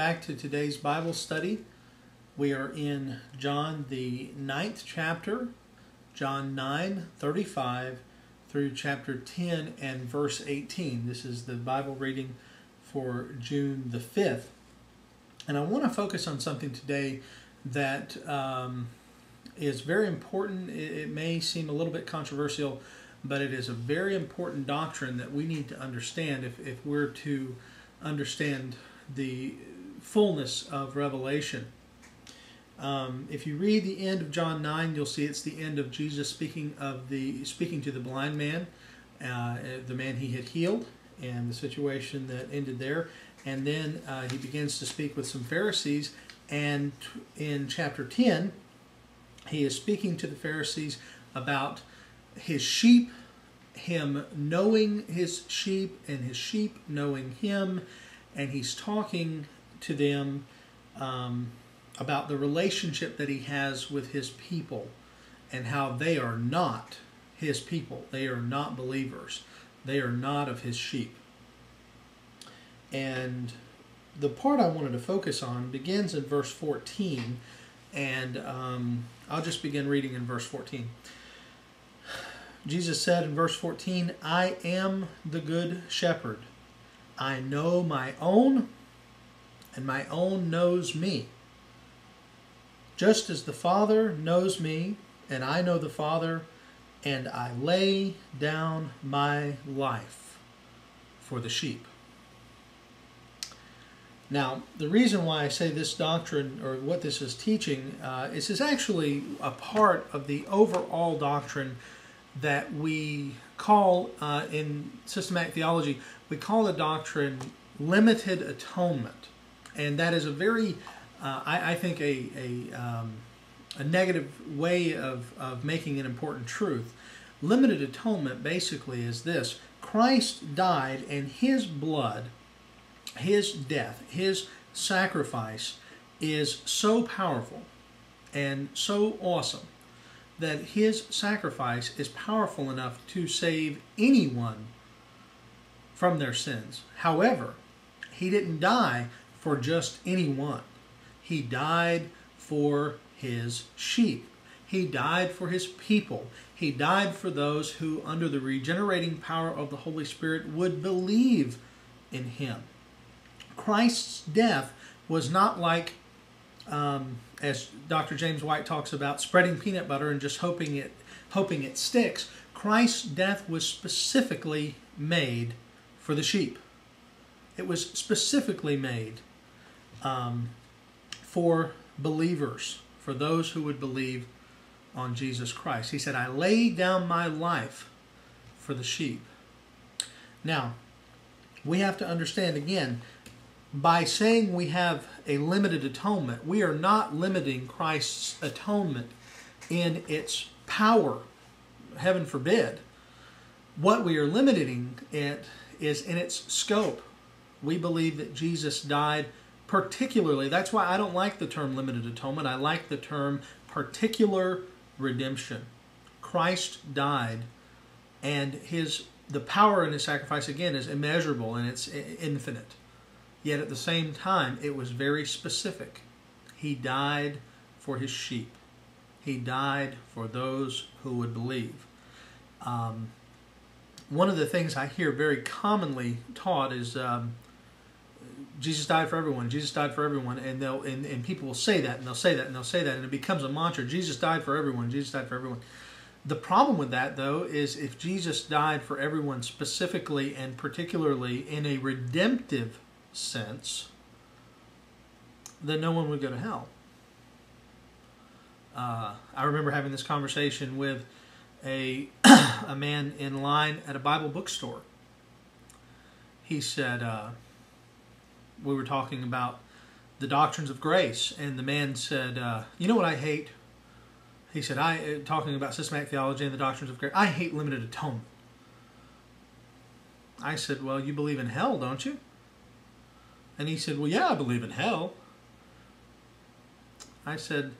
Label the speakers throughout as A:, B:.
A: back to today's Bible study. We are in John, the ninth chapter, John 9 35 through chapter 10 and verse 18. This is the Bible reading for June the 5th. And I want to focus on something today that um, is very important. It, it may seem a little bit controversial, but it is a very important doctrine that we need to understand if, if we're to understand the fullness of Revelation. Um, if you read the end of John 9, you'll see it's the end of Jesus speaking of the speaking to the blind man, uh, the man he had healed, and the situation that ended there. And then uh, he begins to speak with some Pharisees. And in chapter 10, he is speaking to the Pharisees about his sheep, him knowing his sheep, and his sheep knowing him, and he's talking to them um, about the relationship that he has with his people and how they are not his people. They are not believers. They are not of his sheep. And the part I wanted to focus on begins in verse 14, and um, I'll just begin reading in verse 14. Jesus said in verse 14, I am the good shepherd. I know my own, and my own knows me. Just as the Father knows me, and I know the Father, and I lay down my life for the sheep. Now, the reason why I say this doctrine, or what this is teaching, uh, is, is actually a part of the overall doctrine that we call uh, in systematic theology, we call the doctrine limited atonement. And that is a very, uh, I, I, think, a, a, um, a negative way of, of making an important truth. Limited atonement basically is this Christ died, and his blood, his death, his sacrifice is so powerful and so awesome that his sacrifice is powerful enough to save anyone from their sins. However, he didn't die for just anyone. He died for his sheep. He died for his people. He died for those who, under the regenerating power of the Holy Spirit, would believe in him. Christ's death was not like um, as Dr. James White talks about, spreading peanut butter and just hoping it, hoping it sticks. Christ's death was specifically made for the sheep. It was specifically made um, for believers, for those who would believe on Jesus Christ. He said, I lay down my life for the sheep. Now, we have to understand again by saying we have a limited atonement, we are not limiting Christ's atonement in its power. Heaven forbid. What we are limiting it is in its scope. We believe that Jesus died particularly. That's why I don't like the term limited atonement. I like the term particular redemption. Christ died and his the power in his sacrifice again is immeasurable and it's infinite. Yet at the same time, it was very specific. He died for his sheep. He died for those who would believe. Um, one of the things I hear very commonly taught is um, Jesus died for everyone. Jesus died for everyone, and they'll and, and people will say that, and they'll say that, and they'll say that, and it becomes a mantra. Jesus died for everyone. Jesus died for everyone. The problem with that, though, is if Jesus died for everyone specifically and particularly in a redemptive sense, then no one would go to hell. Uh, I remember having this conversation with a a man in line at a Bible bookstore. He said uh, we were talking about the doctrines of grace, and the man said, uh, "You know what I hate?" He said, "I uh, talking about systematic theology and the doctrines of grace. I hate limited atonement." I said, "Well, you believe in hell, don't you?" And he said, Well, yeah, I believe in hell. I said,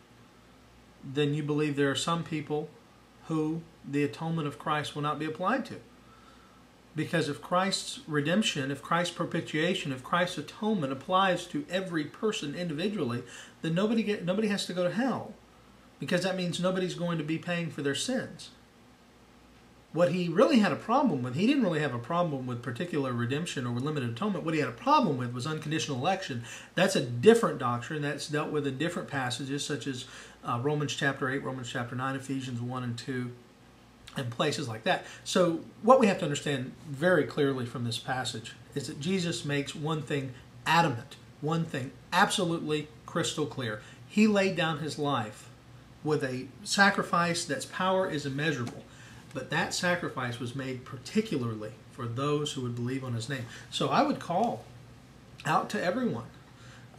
A: Then you believe there are some people who the atonement of Christ will not be applied to. Because if Christ's redemption, if Christ's propitiation, if Christ's atonement applies to every person individually, then nobody get nobody has to go to hell. Because that means nobody's going to be paying for their sins. What he really had a problem with, he didn't really have a problem with particular redemption or limited atonement. What he had a problem with was unconditional election. That's a different doctrine that's dealt with in different passages, such as uh, Romans chapter 8, Romans chapter 9, Ephesians 1 and 2, and places like that. So, what we have to understand very clearly from this passage is that Jesus makes one thing adamant, one thing absolutely crystal clear. He laid down his life with a sacrifice that's power is immeasurable. But that sacrifice was made particularly for those who would believe on his name. So I would call out to everyone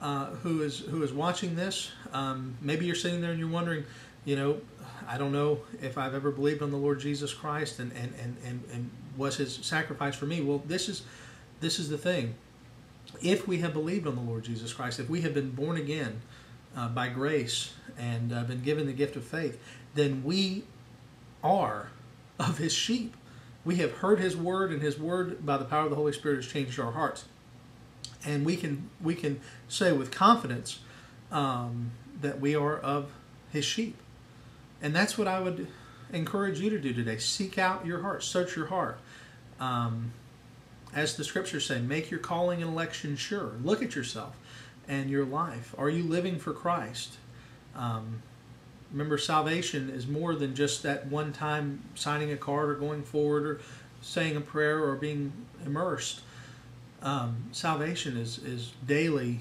A: uh, who is who is watching this. Um, maybe you're sitting there and you're wondering, you know, I don't know if I've ever believed on the Lord Jesus Christ and and, and, and, and was his sacrifice for me. Well, this is this is the thing. If we have believed on the Lord Jesus Christ, if we have been born again uh, by grace and uh, been given the gift of faith, then we are of his sheep. We have heard his word, and his word, by the power of the Holy Spirit, has changed our hearts. And we can we can say with confidence um, that we are of his sheep. And that's what I would encourage you to do today. Seek out your heart, search your heart. Um, as the scriptures say, make your calling and election sure. Look at yourself and your life. Are you living for Christ? Um, remember salvation is more than just that one time signing a card or going forward or saying a prayer or being immersed um, salvation is, is daily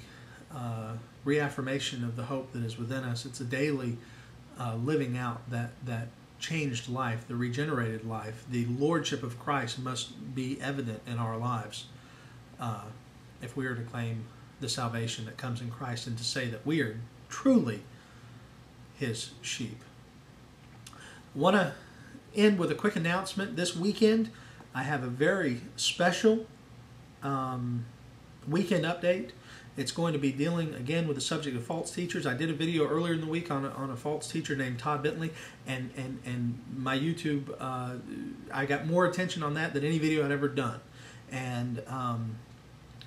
A: uh, reaffirmation of the hope that is within us it's a daily uh, living out that that changed life the regenerated life the lordship of christ must be evident in our lives uh, if we are to claim the salvation that comes in christ and to say that we are truly his sheep. Want to end with a quick announcement. This weekend, I have a very special um, weekend update. It's going to be dealing again with the subject of false teachers. I did a video earlier in the week on a, on a false teacher named Todd Bentley, and and and my YouTube, uh, I got more attention on that than any video I'd ever done, and um,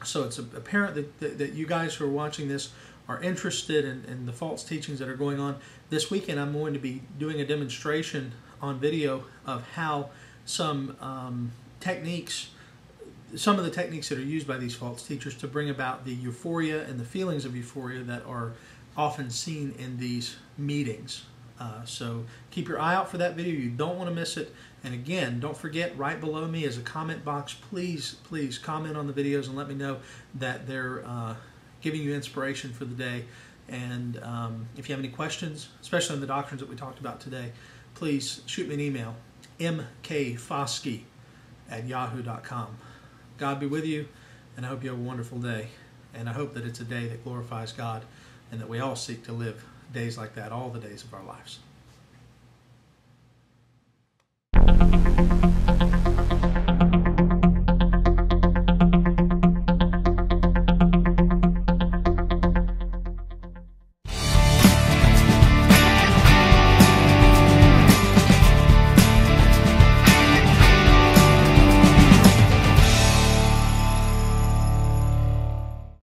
A: so it's apparent that, that, that you guys who are watching this are interested in, in, the false teachings that are going on, this weekend I'm going to be doing a demonstration on video of how some um, techniques, some of the techniques that are used by these false teachers to bring about the euphoria and the feelings of euphoria that are often seen in these meetings. Uh, so keep your eye out for that video. You don't want to miss it. And again, don't forget, right below me is a comment box. Please, please comment on the videos and let me know that they're uh, giving you inspiration for the day. And um, if you have any questions, especially on the doctrines that we talked about today, please shoot me an email, mkfoskey at yahoo.com. God be with you, and I hope you have a wonderful day. And I hope that it's a day that glorifies God and that we all seek to live days like that all the days of our lives.